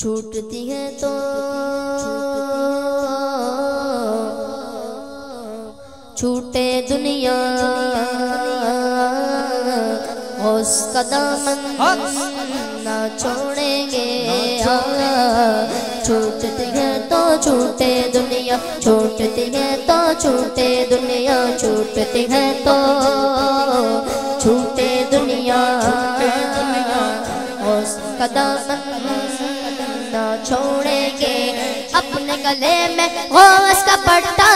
छूटती है तो। छूटे दुनिया उस कदम ना छोड़ेंगे। छूटती है तो छूटे दुनिया छूटती है तो छूटे दुनिया छूटती है तो। छूटे दुनिया उस कदम अपने गले में होश का पट्टा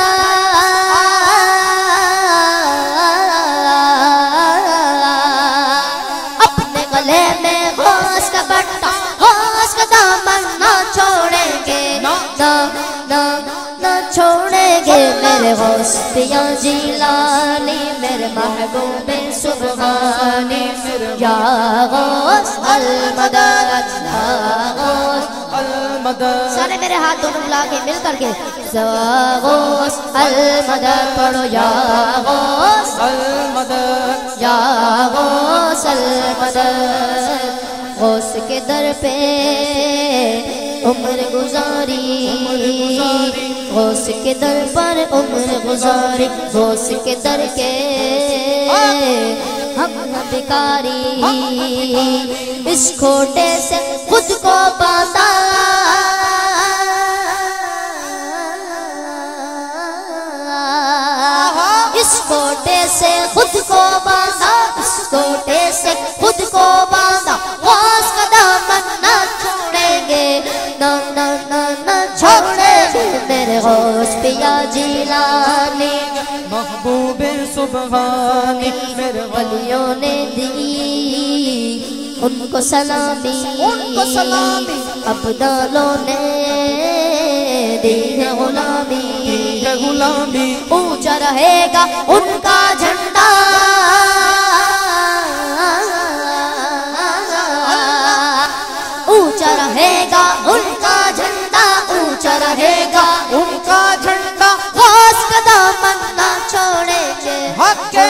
अपने गले में होश का पट्टा होश का दामन ना छोड़ेंगे। ना ना ना छोड़ेंगे। मेरे पिया जिलानी, मेरे महबूबे सुबहानी। या गौस अल गौस सारे मेरे हाथ दोनों मिला के मिल करके गौस अल मदद पढ़ो या गौस या गौस अल मदद। गौस के दर पे उम्र गुजारी गौस के दर पर उम्र गुजारी गौस के दर के हम भिकारी इस खोटे से खुद को पाता खुद को बांधा इस कोटे से खुद को बांधा। वास का दामन न छोड़ेंगे न न न न छोड़ेंगे मेरे होश पिया जिलानी। महबूबे सुबहानी मेरे वलियों ने दी उनको सलामी। उनको सलामी। अब्दालों ने दी है गुलामी। है गुलामी। ऊँचा रहेगा उनका झंडा। ऊँचा रहेगा उनका झंडा ऊँचा रहेगा उनका झंडा होश का दामन ना छोड़ेंगे। हक के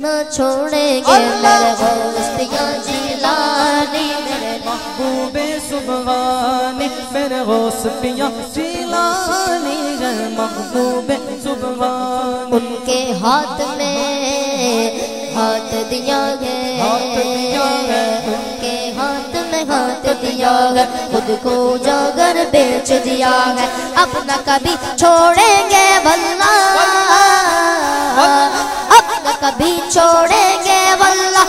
न छोड़ेंगे मेरे होश जिलानी मेरे महबूबे सुबहानी मेरे होश जिलानी है महबूबे सुबहानी उनके हाथ में हाथ दिया है। हाथ दिया है। उनके हाथ में हाथ दिया है, खुद को जागर बेच दिया है। अपना कभी छोड़ेंगे वल्ला अपना कभी छोड़ेंगे वल्ला।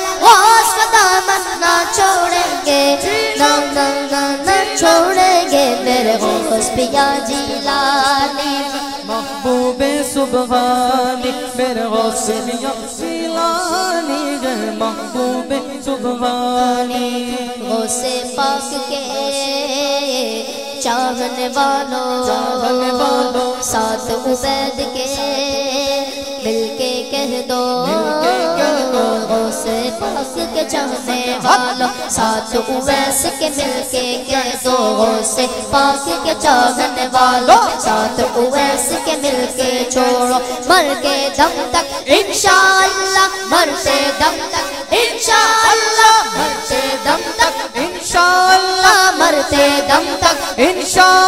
का ना छोड़ेंगे, ना ना ना ना छोड़ेंगे। मेरे होश पिया जिलानी महबूबे सुबहानी मेरे होश पिया है महबूबे सुबहानी से पाक के चाहन वालों सात वालों, साथ उबैद के मिलके कह दो। मिलके कह दो, से के मिलके छोड़ो मर दम तक इंशाअल्लाह मरते दम तक इंशाअल्लाह मरते दम तक इंशाअल्लाह मरते दम तक इंशाअल्लाह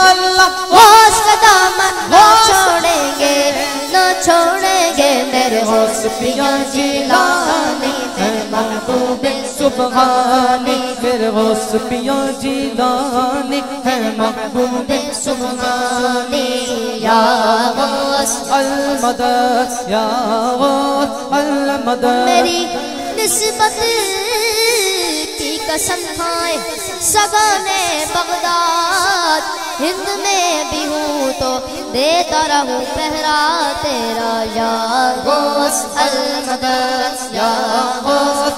जिलानी मेरे महबूबे सुबहानी। मेरे होश पिया जिलानी है महबूबे सुबहानी। या होश अल मदद या गौस अलमदद मेरी निस्बत की कसम खाए सगाने बगदाद। हिंद में भी हूँ तो देता रहूँ पहरा तेरा या गोस अल या गोस